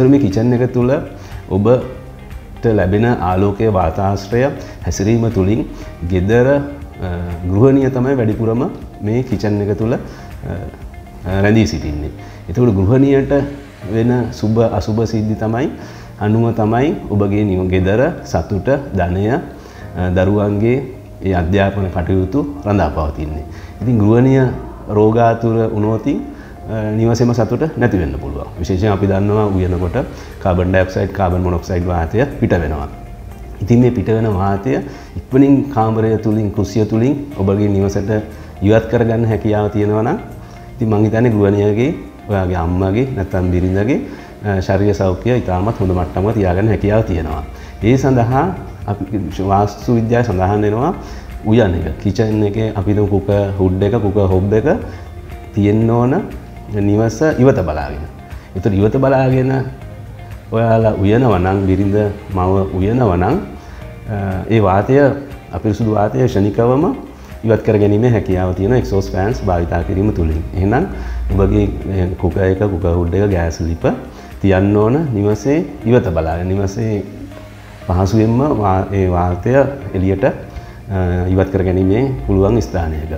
එතුර මේ කිචන් එක තුළ ඔබට ලැබෙන ආලෝකය වාතාශ්‍රය හැසිරීම තුළින් ගෙදර ගෘහණිය තමයි වැඩිපුරම මේ කිචන් එක තුළ රැඳී සිටින්නේ. එතකට ගෘහණයට වෙන සුබ අසුභ සිද්ධි තමයි අනුව තමයි ඔබගේ නිව ගෙදර සතුට ධනය දරුවන්ගේ ඒ අධ්‍යාපන කටයුතු රඳා පවතින්නේ. ඉතින් ගෘහණිය රෝගාතුර උනෝතින් නිවසේම සතුට නැතිවෙන්න පුළුව විශේෂ අපි දන්නවා උයනකොට කාබන් ඩක්සයිඩ් කාබන් මොනොක්සයිඩ් වාතය පිට වෙනවා. ඉතින් මේ පිට වෙන වාතය ඉක්වනින් කාමරය තුළින් කෘසිය තුළින් ඔබගේ නිවසට ඉවත් කරගන්න හැකියාව තියෙනවනම් ඉති මංහිතන ගුවනයගේ ඔයාගේ අම්මගේ නැත්තම් බිරිඳගේ ශරිය සෞඛ්‍ය ඉතාමත් හොඳ මට්ටම තියාගන්න හැකියාව තියෙනවා. ඒ සඳහා වාස්තු විද්‍යාය සඳහන් වෙනවා උයන එක කිචන් එක අපිට කුක හුඩ් එක කුක හොබ් එක තියෙන්න ඕන නිවස ඉවත බලාගෙන. එතු ඉවත බලාගෙන ඔයාලා උයන වනං බිරිඳ මව උයන වනං ඒ වාතය අපිරිසුදු වාතය ෂණිකවම ඉවත් කර ගැනීම හැකියාව තියෙන එක්සෝස් පෑන්ස් භාවිතා කිරීම තුළින් එහනම් ඔබගේ කුක එක කුක හුඩ් එක ගෑස් ලිප තියන්න ඕන නිවසේ ඉවත බලාගෙන නිවසේ පහසුවෙන්ම ඒ වාර්තය එලියට ඉවත් කර ගැනීමේ පුළුවන් ස්ථානයක.